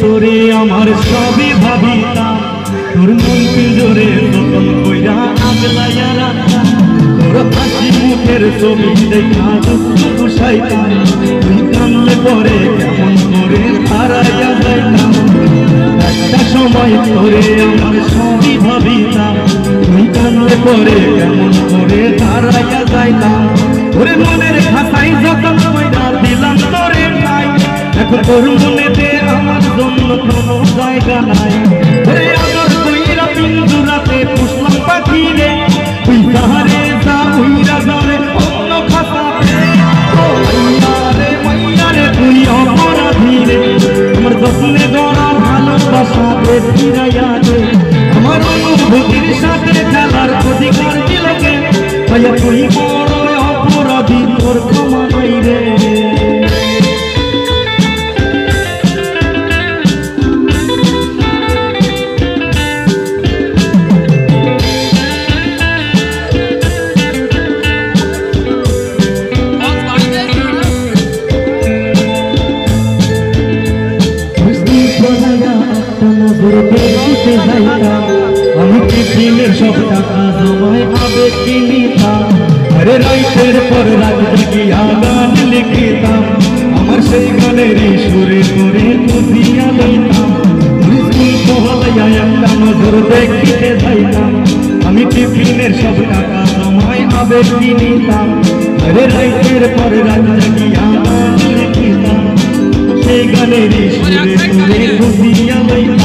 তোরে আমার সবই ভাবিতাম। তোর মন জোরে যতন কইরা আগলাইয়া তোর হাসি মুখের ছবি দেখা দুঃখ কুসাইতাম তুই কানলে পরে কেমন করে হারাইয়া যাইতাম। একটা সময় তোরে আমার সবই ভাবিতাম। তুই কানলে পরে কেমন করে হারাইয়া যাইতাম। তোর মনেতে আমার জন্য কোনো জায়গা নাই। ওরে আদর কইরা পিঞ্জুরাতে পুষলাম পাখি রে। তুই তাহারে যা উইরা রে রে আমার অনুভূতির সাথে খেলার অধিকার দিলকে তুই বড় আমি টিফিনের সব টাকা জমায় আবেগ কিনিতাম আরে রাইতের পর রাত জাগিয়া গান লিখিতাম আমার সেই গানের সুরে করে খুঁজিয়া লইতাম স্কুল পহলাইয়া একটা নজর দেখতে যাইতাম আমি টিফিনের সব টাকা জমায় আবেগ কিনিতাম আরে রাইতের পর রাত জাগিয়া গান লিখিতাম সেই গানের সুরে সুরে খুঁজিয়া লইতাম